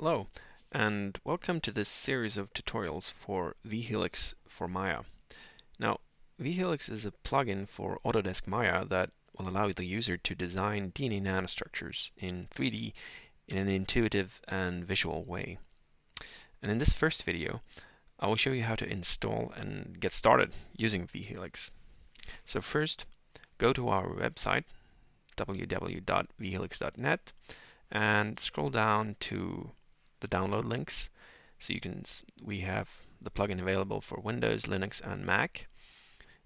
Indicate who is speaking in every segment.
Speaker 1: Hello, and welcome to this series of tutorials for vHelix for Maya. Now, vHelix is a plugin for Autodesk Maya that will allow the user to design DNA nanostructures in 3D in an intuitive and visual way. And in this first video, I will show you how to install and get started using vHelix. So first, go to our website, www.vhelix.net, and scroll down to the download links. So you can we have the plugin available for Windows, Linux, and Mac.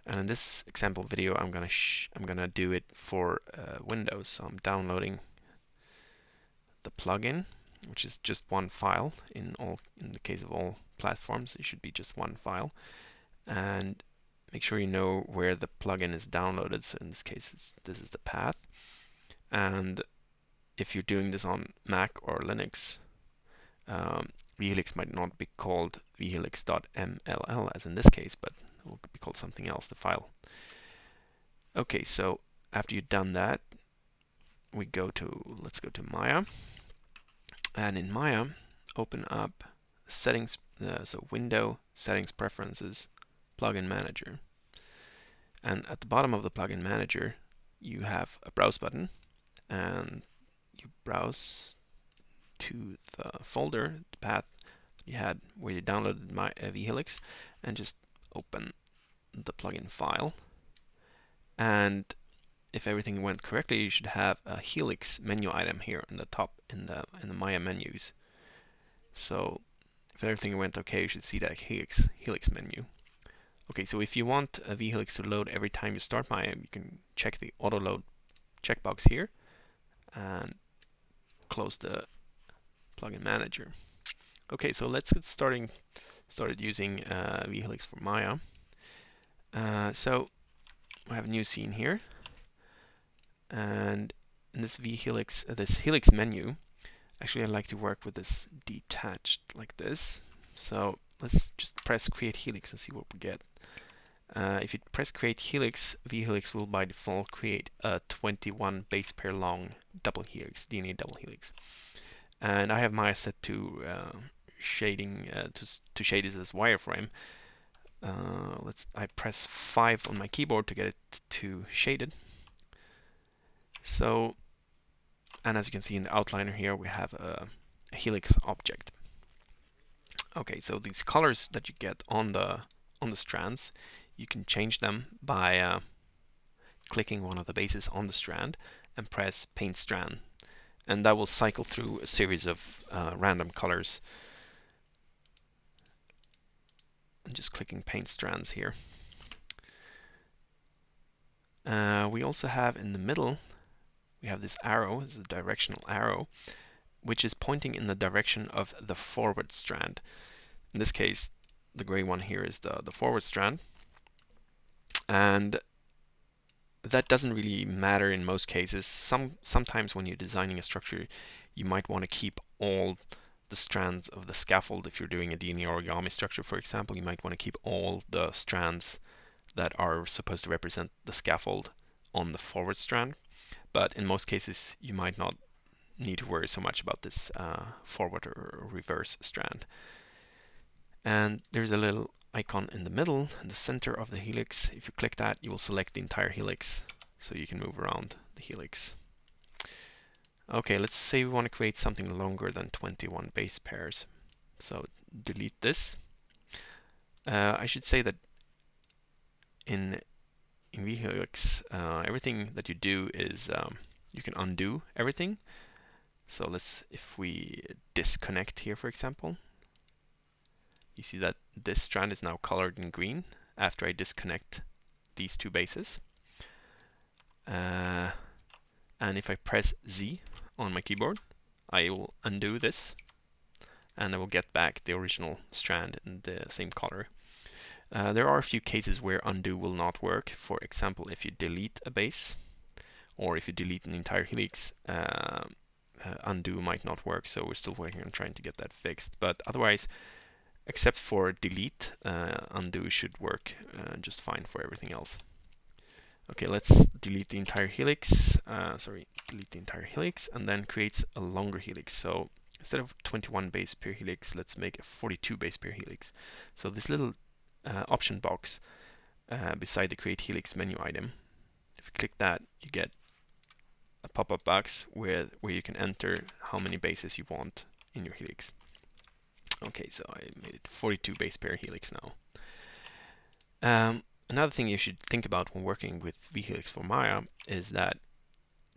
Speaker 1: And in this example video, I'm gonna I'm gonna do it for uh, Windows. So I'm downloading the plugin, which is just one file in all in the case of all platforms. It should be just one file, and make sure you know where the plugin is downloaded. So in this case, this is the path. And if you're doing this on Mac or Linux, um, vhelix might not be called vhelix.mll as in this case, but it will be called something else, the file. Okay, so after you've done that, we go to, let's go to Maya. And in Maya, open up settings, uh, so window, settings preferences, plugin manager. And at the bottom of the plugin manager, you have a browse button and you browse to the folder, the path you had where you downloaded my uh, vHelix, and just open the plugin file. And if everything went correctly, you should have a Helix menu item here in the top in the in the Maya menus. So if everything went okay, you should see that Helix Helix menu. Okay, so if you want a vHelix to load every time you start Maya, you can check the auto load checkbox here and close the plugin manager. Okay, so let's get starting started using uh, vHelix for Maya. Uh, so I have a new scene here, and in this vHelix, uh, this Helix menu, actually I like to work with this detached like this. So let's just press Create Helix and see what we get. Uh, if you press Create Helix, vHelix will by default create a 21 base pair long double helix, DNA double helix and I have Maya set to uh, shading uh, to to shade this as wireframe. Uh, let's I press five on my keyboard to get it to shaded. So, and as you can see in the outliner here, we have a, a helix object. Okay, so these colors that you get on the on the strands, you can change them by uh, clicking one of the bases on the strand and press Paint Strand and that will cycle through a series of uh, random colors. I'm just clicking paint strands here. Uh, we also have in the middle, we have this arrow, this is a directional arrow, which is pointing in the direction of the forward strand. In this case, the gray one here is the, the forward strand. And that doesn't really matter in most cases. Some sometimes when you're designing a structure, you might want to keep all the strands of the scaffold. If you're doing a DNA origami structure, for example, you might want to keep all the strands that are supposed to represent the scaffold on the forward strand. But in most cases, you might not need to worry so much about this uh, forward or reverse strand. And there's a little icon in the middle, in the center of the helix. If you click that, you will select the entire helix, so you can move around the helix. Okay, let's say we want to create something longer than 21 base pairs. So delete this. Uh, I should say that in in vHelix, uh, everything that you do is um, you can undo everything. So let's if we disconnect here, for example, you see that this strand is now colored in green after I disconnect these two bases. Uh, and if I press Z on my keyboard, I will undo this and I will get back the original strand in the same color. Uh, there are a few cases where undo will not work. For example, if you delete a base or if you delete an entire helix, uh, uh, undo might not work. So we're still working on trying to get that fixed. But otherwise, except for delete, uh, undo should work uh, just fine for everything else. Okay, let's delete the entire helix, uh, sorry, delete the entire helix, and then create a longer helix. So instead of 21 base pair helix, let's make a 42 base pair helix. So this little uh, option box uh, beside the create helix menu item, if you click that, you get a pop-up box where where you can enter how many bases you want in your helix. Okay, so I made it 42 base pair helix now. Um, another thing you should think about when working with vhelix for Maya is that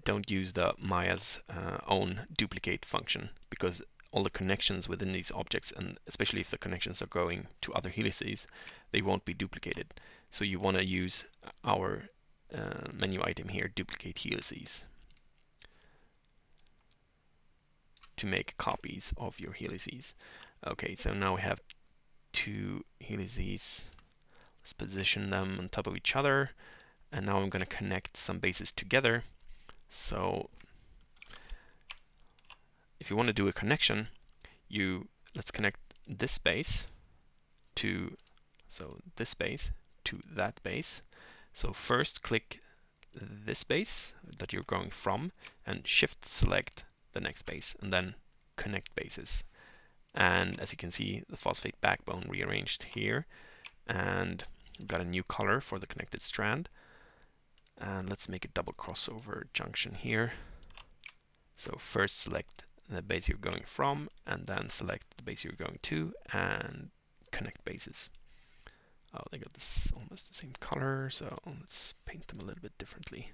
Speaker 1: don't use the Maya's uh, own duplicate function because all the connections within these objects, and especially if the connections are going to other helices, they won't be duplicated. So you want to use our uh, menu item here, duplicate helices, to make copies of your helices. Okay, so now we have two helices. Let's position them on top of each other. And now I'm going to connect some bases together. So if you want to do a connection, you let's connect this base to so this base to that base. So first click this base that you're going from and shift select the next base and then connect bases. And as you can see, the phosphate backbone rearranged here. And we've got a new color for the connected strand. And let's make a double crossover junction here. So first select the base you're going from, and then select the base you're going to, and connect bases. Oh, they got this almost the same color, so let's paint them a little bit differently.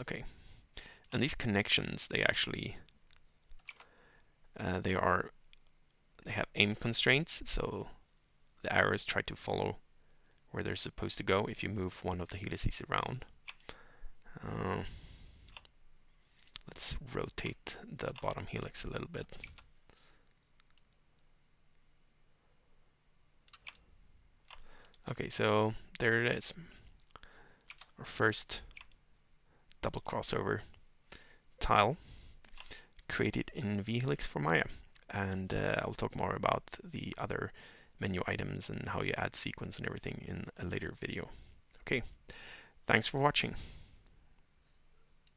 Speaker 1: Okay, and these connections, they actually, uh, they are, they have aim constraints, so the arrows try to follow where they're supposed to go if you move one of the helices around. Uh, let's rotate the bottom helix a little bit. Okay, so there it is. Our first double crossover tile created in vhelix for Maya. And uh, I'll talk more about the other menu items and how you add sequence and everything in a later video. Okay, thanks for watching.